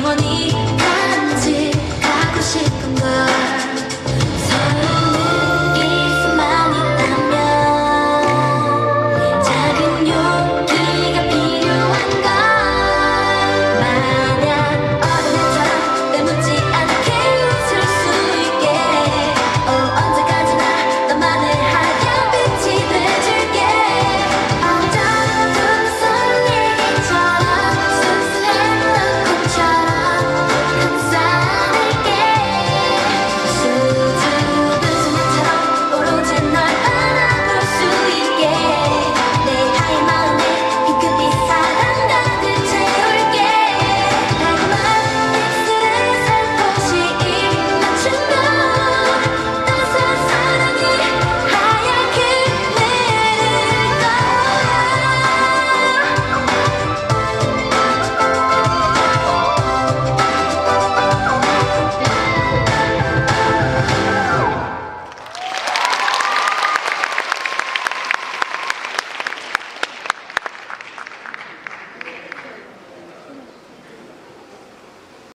money.